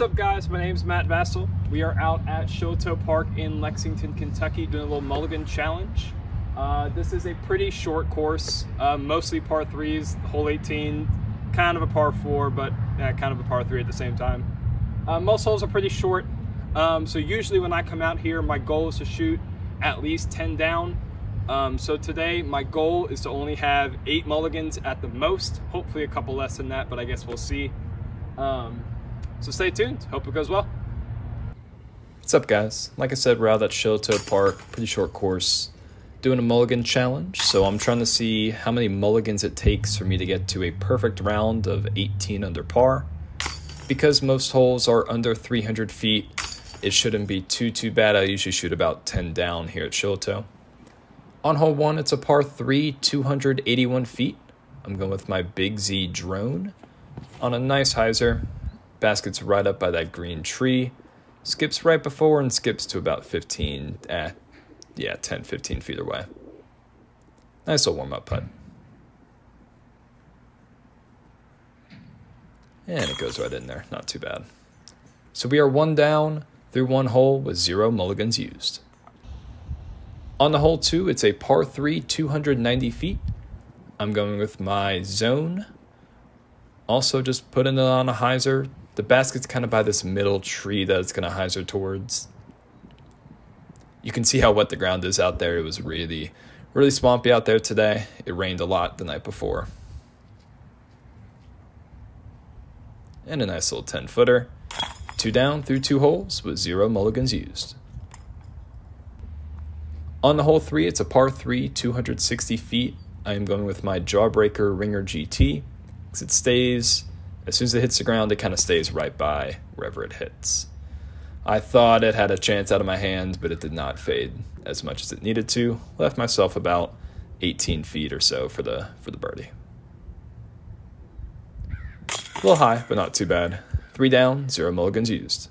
What's up guys, my name's Matt Vassil. We are out at Shillito Park in Lexington, Kentucky doing a little mulligan challenge. Uh, this is a pretty short course, uh, mostly par threes, hole 18, kind of a par four, but yeah, kind of a par three at the same time. Uh, most holes are pretty short, um, so usually when I come out here, my goal is to shoot at least 10 down. Um, so today, my goal is to only have eight mulligans at the most, hopefully a couple less than that, but I guess we'll see. Um, so stay tuned. Hope it goes well. What's up, guys? Like I said, we're out at Shillito Park, pretty short course, doing a mulligan challenge. So I'm trying to see how many mulligans it takes for me to get to a perfect round of 18 under par. Because most holes are under 300 feet, it shouldn't be too, too bad. I usually shoot about 10 down here at Shillito. On hole one, it's a par 3, 281 feet. I'm going with my Big Z drone on a nice hyzer. Basket's right up by that green tree. Skips right before and skips to about 15, eh, yeah, 10, 15 feet away. Nice little warm up putt. And it goes right in there, not too bad. So we are one down through one hole with zero mulligans used. On the hole two, it's a par three, 290 feet. I'm going with my zone. Also, just putting it on a hyzer, the basket's kind of by this middle tree that it's going to hyzer towards. You can see how wet the ground is out there. It was really, really swampy out there today. It rained a lot the night before. And a nice little 10 footer. Two down through two holes with zero mulligans used. On the hole three, it's a par three, 260 feet. I am going with my Jawbreaker Ringer GT because it stays as soon as it hits the ground, it kind of stays right by wherever it hits. I thought it had a chance out of my hand, but it did not fade as much as it needed to. Left myself about 18 feet or so for the for the birdie. A little high, but not too bad. Three down, zero mulligans used.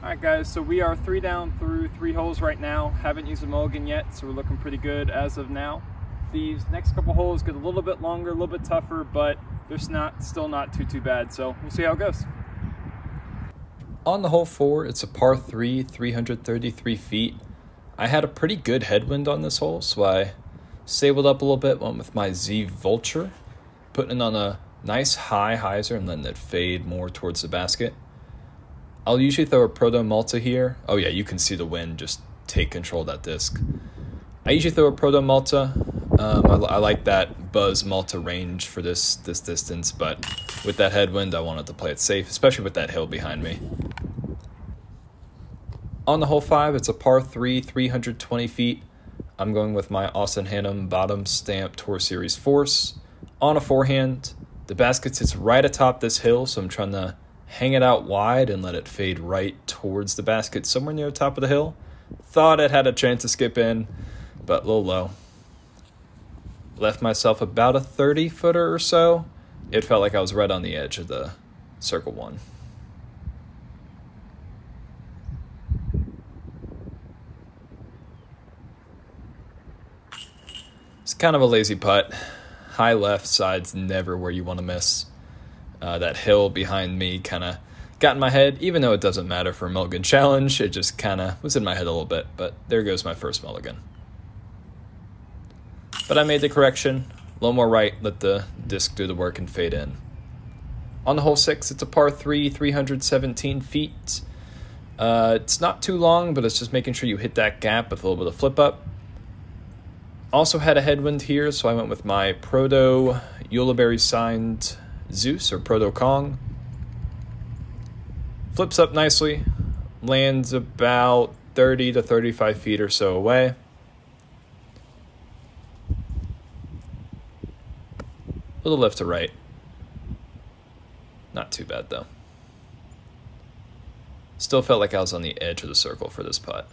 All right, guys, so we are three down through three holes right now. Haven't used a mulligan yet, so we're looking pretty good as of now. These next couple holes get a little bit longer, a little bit tougher, but there's not still not too too bad. So we'll see how it goes. On the hole four, it's a par three, 333 feet. I had a pretty good headwind on this hole, so I sabled up a little bit, went with my Z Vulture, putting it on a nice high hyzer and letting it fade more towards the basket. I'll usually throw a Proto Malta here. Oh yeah, you can see the wind just take control of that disc. I usually throw a Proto Malta. Um, I, I, like that Buzz Malta range for this this distance, but with that headwind, I wanted to play it safe, especially with that hill behind me. On the hole five, it's a par three, 320 feet. I'm going with my Austin Hannum bottom stamp Tour Series Force on a forehand. The basket sits right atop this hill, so I'm trying to hang it out wide and let it fade right towards the basket somewhere near the top of the hill. Thought it had a chance to skip in, but a little low. Left myself about a 30 footer or so. It felt like I was right on the edge of the circle one. It's kind of a lazy putt. High left side's never where you want to miss. Uh, that hill behind me kind of got in my head, even though it doesn't matter for a mulligan challenge. It just kind of was in my head a little bit, but there goes my first mulligan. But I made the correction. A little more right, let the disc do the work and fade in. On the hole six, it's a par three, 317 feet. Uh, it's not too long, but it's just making sure you hit that gap with a little bit of flip up. Also had a headwind here, so I went with my Proto Ulibarri signed Zeus or Proto Kong. Flips up nicely, lands about 30 to 35 feet or so away. Little left to right. Not too bad though. Still felt like I was on the edge of the circle for this putt.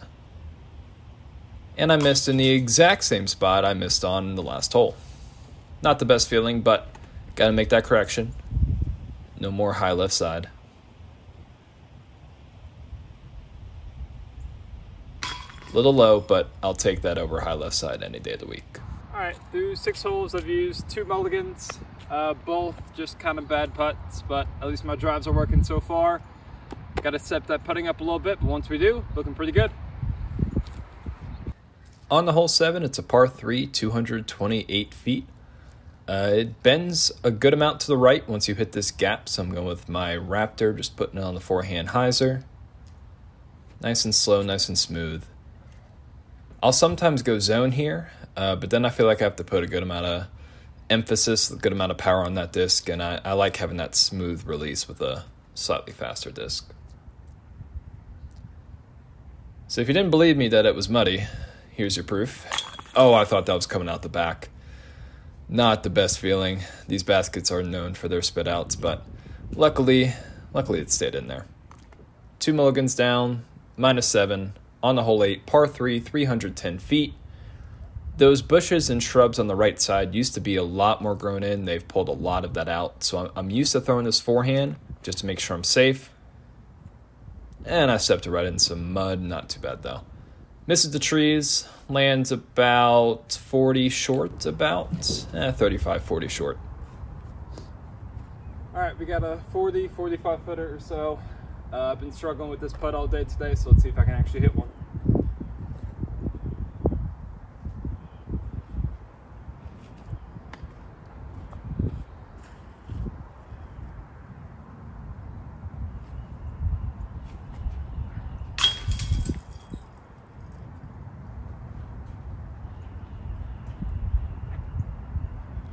And I missed in the exact same spot I missed on the last hole. Not the best feeling, but gotta make that correction. No more high left side. Little low, but I'll take that over high left side any day of the week. All right, through six holes, I've used two mulligans, uh, both just kind of bad putts, but at least my drives are working so far. Got to step that putting up a little bit, but once we do, looking pretty good. On the hole seven, it's a par three, 228 feet. Uh, it bends a good amount to the right once you hit this gap, so I'm going with my Raptor, just putting it on the forehand hyzer. Nice and slow, nice and smooth. I'll sometimes go zone here, uh, but then I feel like I have to put a good amount of emphasis, a good amount of power on that disc, and I, I like having that smooth release with a slightly faster disc. So if you didn't believe me that it was muddy, here's your proof. Oh, I thought that was coming out the back. Not the best feeling. These baskets are known for their spit outs, but luckily, luckily it stayed in there. Two mulligans down, minus seven, on the hole eight, par three, 310 feet. Those bushes and shrubs on the right side used to be a lot more grown in. They've pulled a lot of that out. So I'm used to throwing this forehand just to make sure I'm safe. And I stepped right in some mud. Not too bad though. Misses the trees, lands about 40 short, about eh, 35, 40 short. All right, we got a 40, 45 footer or so. Uh, I've been struggling with this putt all day today, so let's see if I can actually hit one.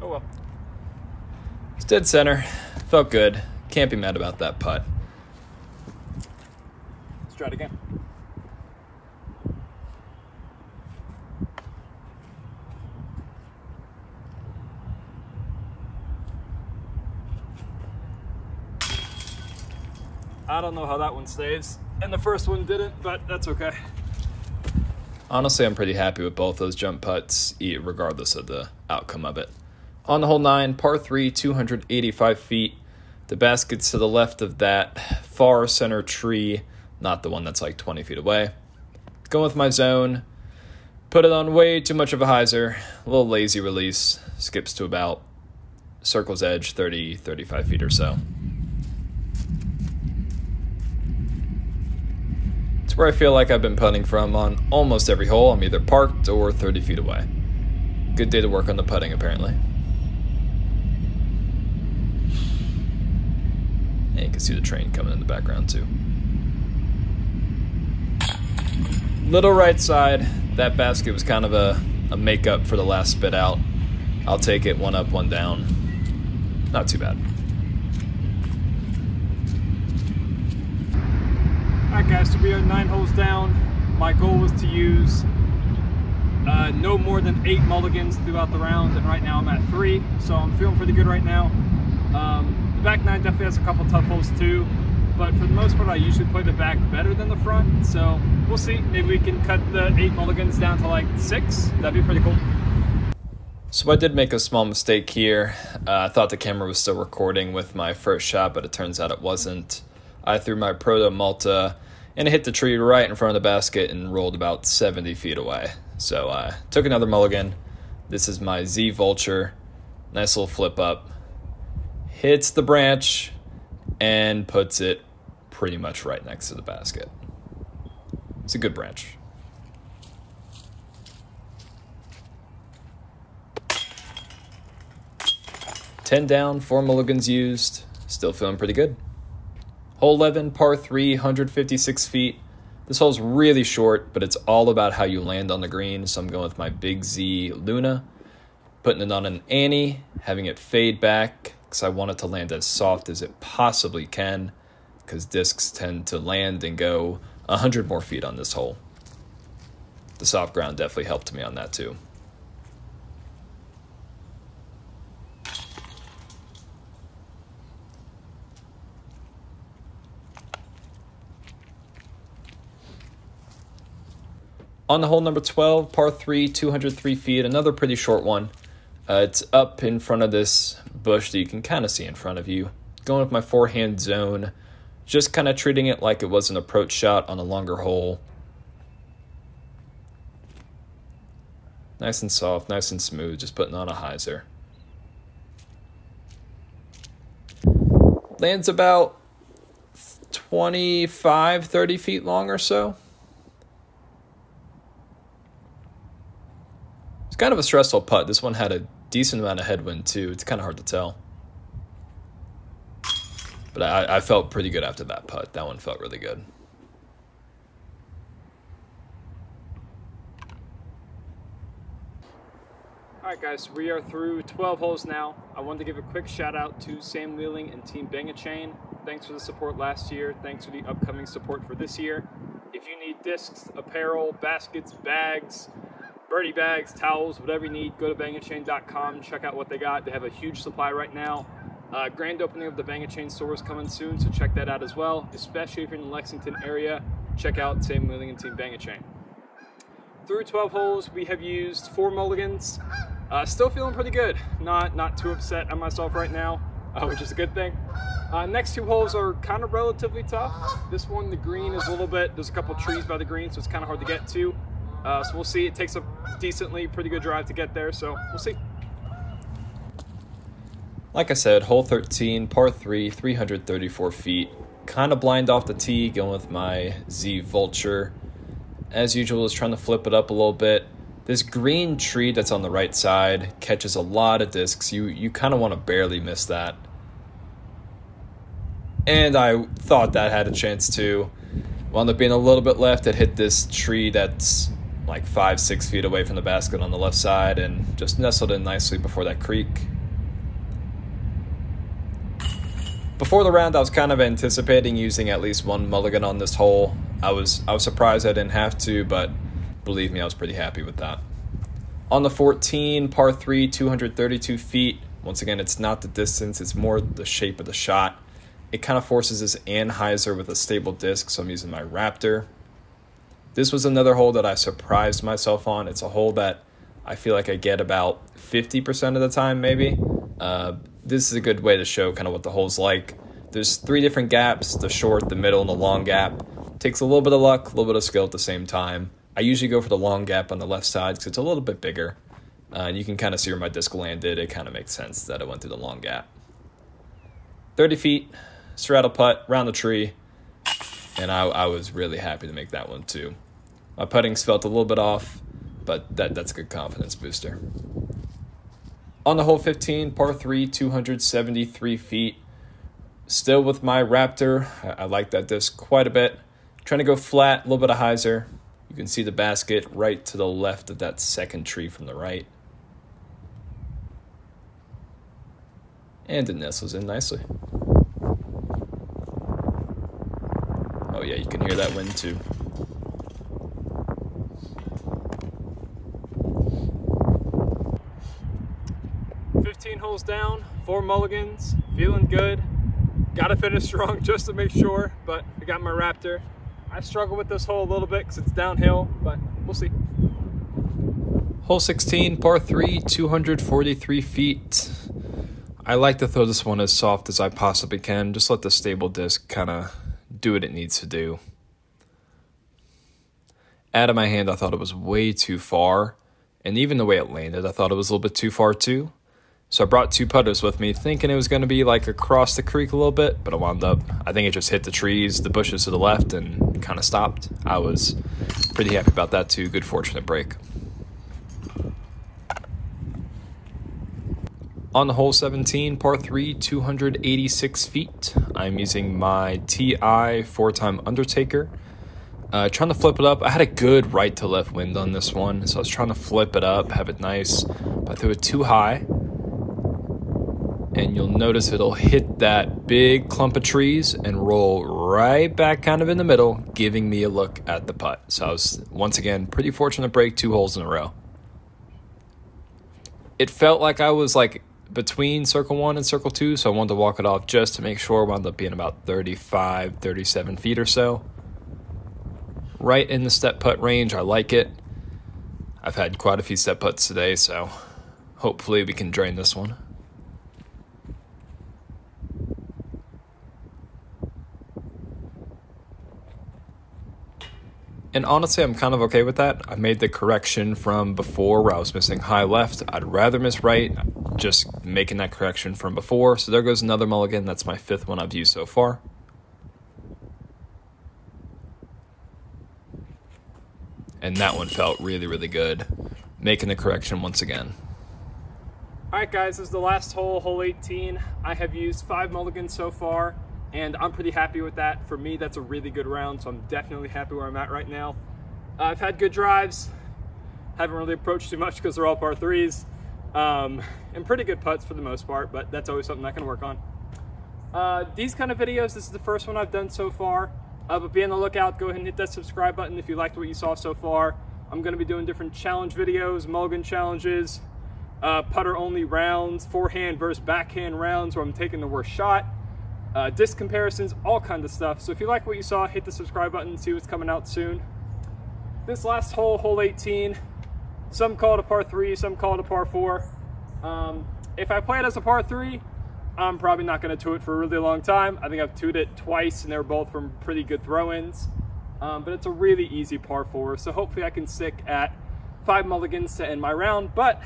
Oh well. It's dead center. Felt good. Can't be mad about that putt. Let's try it again. I don't know how that one stays. And the first one didn't, but that's okay. Honestly, I'm pretty happy with both those jump putts, regardless of the outcome of it. On the hole nine, par three, 285 feet. The basket's to the left of that far center tree, not the one that's like 20 feet away. Going with my zone. Put it on way too much of a hyzer. A little lazy release. Skips to about circle's edge, 30, 35 feet or so. It's where I feel like I've been putting from on almost every hole. I'm either parked or 30 feet away. Good day to work on the putting, apparently. And you can see the train coming in the background, too. Little right side. That basket was kind of a, a makeup for the last spit out. I'll take it one up, one down. Not too bad. Alright guys, so we are nine holes down. My goal was to use uh, no more than eight mulligans throughout the round, and right now I'm at three, so I'm feeling pretty good right now. Um, back nine definitely has a couple tough holes too, but for the most part I usually play the back better than the front, so we'll see. Maybe we can cut the eight mulligans down to like six. That'd be pretty cool. So I did make a small mistake here. Uh, I thought the camera was still recording with my first shot, but it turns out it wasn't. I threw my Proto Malta and it hit the tree right in front of the basket and rolled about 70 feet away. So I uh, took another mulligan. This is my Z Vulture. Nice little flip up. Hits the branch and puts it pretty much right next to the basket. It's a good branch. Ten down, four mulligans used. Still feeling pretty good. Hole 11, par 3, 156 feet. This hole's really short, but it's all about how you land on the green. So I'm going with my Big Z Luna, putting it on an Annie, having it fade back I want it to land as soft as it possibly can because discs tend to land and go 100 more feet on this hole. The soft ground definitely helped me on that too. On the hole number 12, par 3, 203 feet, another pretty short one. Uh, it's up in front of this bush that you can kind of see in front of you. Going with my forehand zone, just kind of treating it like it was an approach shot on a longer hole. Nice and soft, nice and smooth, just putting on a hyzer. Lands about 25, 30 feet long or so. It's kind of a stressful putt. This one had a decent amount of headwind too. It's kind of hard to tell. But I, I felt pretty good after that putt. That one felt really good. All right, guys, we are through 12 holes now. I wanted to give a quick shout out to Sam Wheeling and Team Bangachain. Thanks for the support last year. Thanks for the upcoming support for this year. If you need discs, apparel, baskets, bags, birdie bags, towels, whatever you need, go to bangachain.com. Check out what they got. They have a huge supply right now. Uh, grand opening of the Bang Chain store is coming soon, so check that out as well. Especially if you're in the Lexington area, check out Sam Wheeling and Team Bang Chain. Through 12 holes, we have used four mulligans. Uh, still feeling pretty good. Not not too upset on myself right now, uh, which is a good thing. Uh, next two holes are kind of relatively tough. This one, the green is a little bit. There's a couple trees by the green, so it's kind of hard to get to. Uh, so we'll see. It takes a decently pretty good drive to get there, so we'll see. Like I said, hole 13, par 3, 334 feet. Kind of blind off the tee, going with my Z Vulture. As usual, is trying to flip it up a little bit. This green tree that's on the right side catches a lot of discs. You you kind of want to barely miss that. And I thought that had a chance to. Wound up being a little bit left. It hit this tree that's like five, six feet away from the basket on the left side and just nestled in nicely before that creek. Before the round, I was kind of anticipating using at least one mulligan on this hole. I was I was surprised I didn't have to, but believe me, I was pretty happy with that. On the 14, par 3, 232 feet. Once again, it's not the distance, it's more the shape of the shot. It kind of forces this anhyzer with a stable disc, so I'm using my Raptor. This was another hole that I surprised myself on. It's a hole that I feel like I get about 50% of the time, maybe. Uh, this is a good way to show kind of what the hole's like. There's three different gaps the short, the middle, and the long gap. Takes a little bit of luck, a little bit of skill at the same time. I usually go for the long gap on the left side because it's a little bit bigger. Uh, and you can kind of see where my disc landed. It kind of makes sense that it went through the long gap. 30 feet, straddle putt, round the tree. And I, I was really happy to make that one too. My putting's felt a little bit off, but that, that's a good confidence booster. On the hole 15, par 3, 273 feet. Still with my Raptor. I, I like that disc quite a bit. Trying to go flat, a little bit of hyzer. You can see the basket right to the left of that second tree from the right. And it nestles in nicely. Oh yeah, you can hear that wind too. Down, four mulligans, feeling good. Got to finish strong just to make sure, but I got my Raptor. I struggle with this hole a little bit because it's downhill, but we'll see. Hole 16, par 3, 243 feet. I like to throw this one as soft as I possibly can. Just let the stable disc kind of do what it needs to do. Out of my hand, I thought it was way too far. And even the way it landed, I thought it was a little bit too far too. So I brought two putters with me, thinking it was going to be like across the creek a little bit, but I wound up, I think it just hit the trees, the bushes to the left, and kind of stopped. I was pretty happy about that too. Good fortunate break. On the hole 17, par 3, 286 feet, I'm using my TI four time Undertaker. Uh, trying to flip it up. I had a good right to left wind on this one, so I was trying to flip it up, have it nice, but I threw it too high and you'll notice it'll hit that big clump of trees and roll right back kind of in the middle, giving me a look at the putt. So I was, once again, pretty fortunate to break two holes in a row. It felt like I was like between circle one and circle two, so I wanted to walk it off just to make sure. Wound up being about 35, 37 feet or so. Right in the step putt range. I like it. I've had quite a few step putts today, so hopefully we can drain this one. And honestly, I'm kind of okay with that. I made the correction from before where I was missing high left. I'd rather miss right, just making that correction from before. So there goes another mulligan. That's my fifth one I've used so far. And that one felt really, really good. Making the correction once again. All right, guys, this is the last hole, hole 18. I have used five mulligans so far and I'm pretty happy with that. For me, that's a really good round, so I'm definitely happy where I'm at right now. Uh, I've had good drives, haven't really approached too much because they're all par threes, um, and pretty good putts for the most part, but that's always something I can work on. Uh, these kind of videos, this is the first one I've done so far, uh, but be on the lookout, go ahead and hit that subscribe button if you liked what you saw so far. I'm gonna be doing different challenge videos, mulligan challenges, uh, putter only rounds, forehand versus backhand rounds where I'm taking the worst shot, uh, disc comparisons, all kinds of stuff. So if you like what you saw, hit the subscribe button, see what's coming out soon. This last hole, hole 18, some call it a par three, some call it a par four. Um, if I play it as a par three, I'm probably not gonna toot it for a really long time. I think I've tooted it twice and they're both from pretty good throw-ins um, but it's a really easy par four. So hopefully I can stick at five mulligans to end my round, but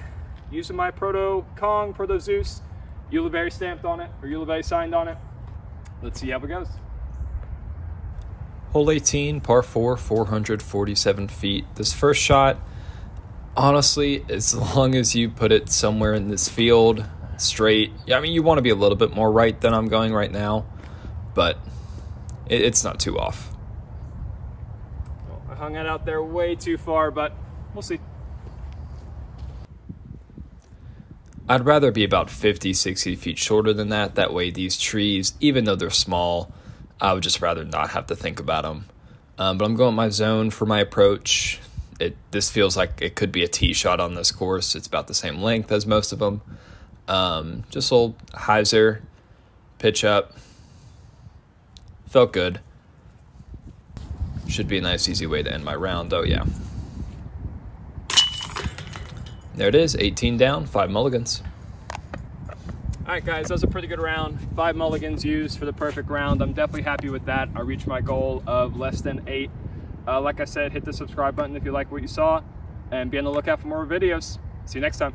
using my Proto Kong, Proto Zeus, Ulibarri stamped on it, or Ulibarri signed on it. Let's see how it goes. Hole 18, par 4, 447 feet. This first shot, honestly, as long as you put it somewhere in this field, straight, yeah, I mean, you want to be a little bit more right than I'm going right now, but it, it's not too off I hung it out there way too far, but we'll see. I'd rather be about 50, 60 feet shorter than that. That way, these trees, even though they're small, I would just rather not have to think about them. Um, but I'm going my zone for my approach. It this feels like it could be a tee shot on this course. It's about the same length as most of them. Um, just old hyzer, pitch up. Felt good. Should be a nice, easy way to end my round, Oh, yeah. There it is, 18 down, five mulligans. All right, guys, that was a pretty good round. Five mulligans used for the perfect round. I'm definitely happy with that. I reached my goal of less than eight. Uh, like I said, hit the subscribe button if you like what you saw, and be on the lookout for more videos. See you next time.